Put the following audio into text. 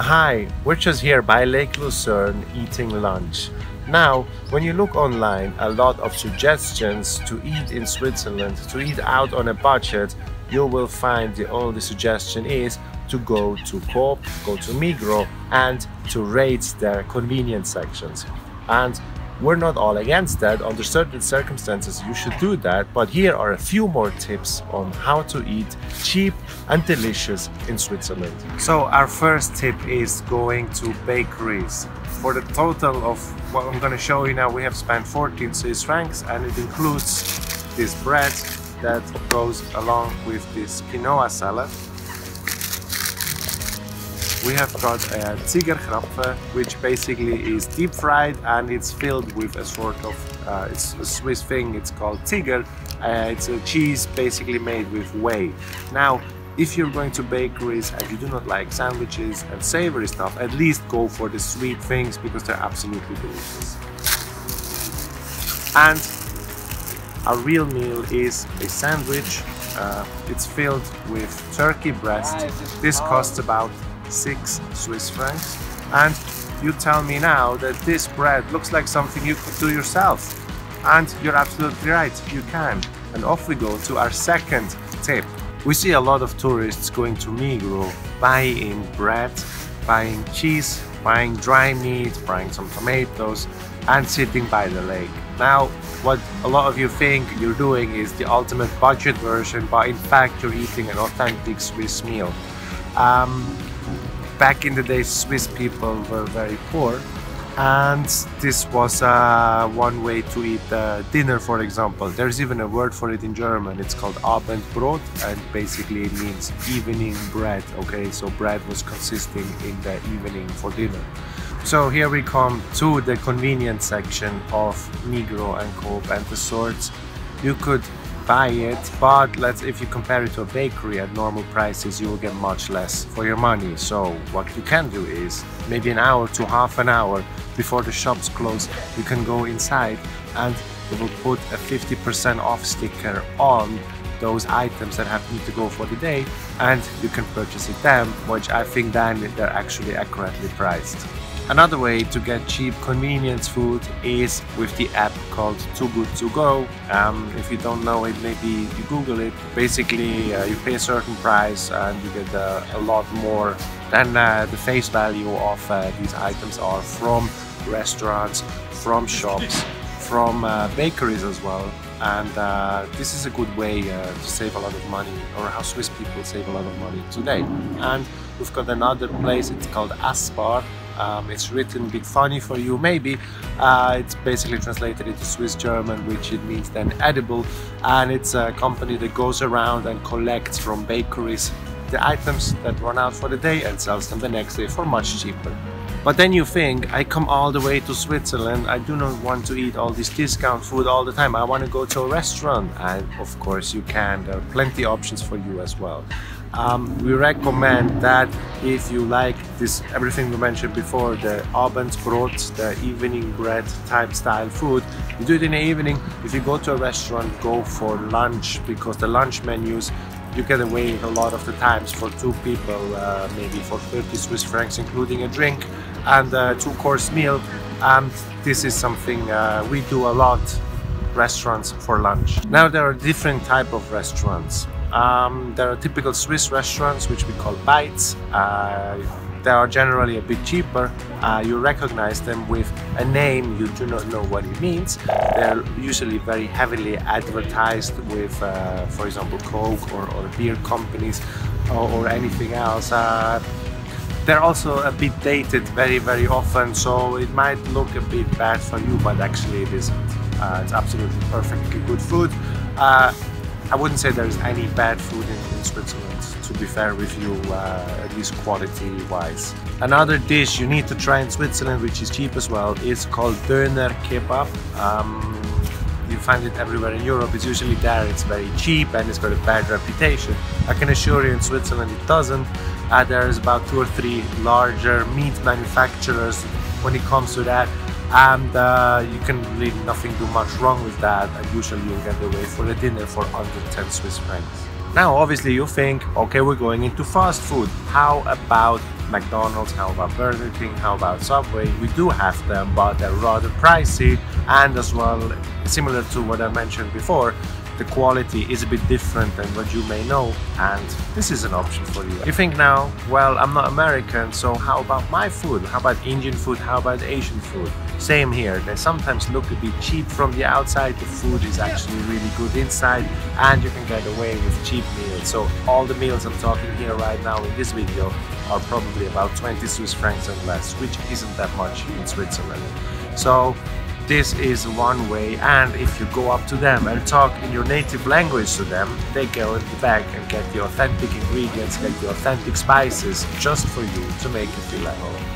Hi, we're just here by Lake Lucerne eating lunch. Now, when you look online, a lot of suggestions to eat in Switzerland, to eat out on a budget, you will find the only suggestion is to go to Coop, go to Migros and to raid their convenience sections. And we're not all against that. Under certain circumstances, you should do that. But here are a few more tips on how to eat cheap and delicious in Switzerland. So our first tip is going to bakeries. For the total of what I'm going to show you now, we have spent 14 Swiss francs and it includes this bread that goes along with this quinoa salad we have got a Ziegerkrapfe, which basically is deep fried and it's filled with a sort of, uh, it's a Swiss thing, it's called Ziger. Uh, it's a cheese basically made with whey. Now, if you're going to bakeries and you do not like sandwiches and savory stuff, at least go for the sweet things because they're absolutely delicious. And a real meal is a sandwich. Uh, it's filled with turkey breast. This costs about 6 Swiss francs. And you tell me now that this bread looks like something you could do yourself. And you're absolutely right, you can. And off we go to our second tip. We see a lot of tourists going to Migros, buying bread, buying cheese, buying dry meat, buying some tomatoes, and sitting by the lake. Now, what a lot of you think you're doing is the ultimate budget version, but in fact you're eating an authentic Swiss meal. Um, back in the day Swiss people were very poor and this was uh, one way to eat uh, dinner for example. There's even a word for it in German. It's called Abendbrot and basically it means evening bread okay? So bread was consisting in the evening for dinner. So here we come to the convenience section of Migros and Coop and the sorts. You could buy it but let's if you compare it to a bakery at normal prices you will get much less for your money so what you can do is maybe an hour to half an hour before the shops close you can go inside and they will put a 50% off sticker on those items that have need to go for the day and you can purchase it them which I think then they're actually accurately priced. Another way to get cheap convenience food is with the app called Too Good To Go. Um, if you don't know it, maybe you Google it. Basically, uh, you pay a certain price and you get uh, a lot more than uh, the face value of uh, these items are from restaurants, from shops, from uh, bakeries as well. And uh, this is a good way to save a lot of money, or how Swiss people save a lot of money today. And we've got another place, it's called Äss-Bar um, it's written a bit funny for you, maybe. Uh, it's basically translated into Swiss German, which it means then edible. And it's a company that goes around and collects from bakeries the items that run out for the day and sells them the next day for much cheaper. But then you think, I come all the way to Switzerland, I do not want to eat all this discount food all the time, I want to go to a restaurant. And of course you can, there are plenty options for you as well um, we recommend that if you like this everything we mentioned before the Abendbrot, the evening bread type style food you do it in the evening. If you go to a restaurant go for lunch because the lunch menus you get away a lot of the times for two people uh, maybe for 30 Swiss francs including a drink and a two course meal. And this is something uh, we do a lot restaurants for lunch. Now there are different type of restaurants um, there are typical Swiss restaurants which we call Beiz. Uh, they are generally a bit cheaper. Uh, you recognize them with a name you do not know what it means. They're usually very heavily advertised with, uh, for example, Coke or, or beer companies or, or anything else. Uh, they're also a bit dated very, very often, so it might look a bit bad for you, but actually it isn't. Uh, it's absolutely perfectly good food. I wouldn't say there's any bad food in, in Switzerland, to be fair with you, uh, at least quality wise. Another dish you need to try in Switzerland, which is cheap as well, is called Döner Kebab. Um, you find it everywhere in Europe, it's usually there, it's very cheap and it's got a bad reputation. I can assure you in Switzerland it doesn't. Uh, there's about two or three larger meat manufacturers when it comes to that and uh, you can really nothing do much wrong with that and usually you'll get away for a dinner for under 10 Swiss francs. Now obviously you think, okay we're going into fast food, how about McDonald's, how about Burger King, how about Subway? We do have them, but they're rather pricey and as well, similar to what I mentioned before, the quality is a bit different than what you may know and this is an option for you. You think now, well I'm not American so how about my food? How about Indian food? How about Asian food? Same here, they sometimes look a bit cheap from the outside, the food is actually really good inside and you can get away with cheap meals. So all the meals I'm talking here right now in this video are probably about 20 Swiss francs and less, which isn't that much in Switzerland. So this is one way and if you go up to them and talk in your native language to them they go in the back and get the authentic ingredients get the authentic spices just for you to make you feel at home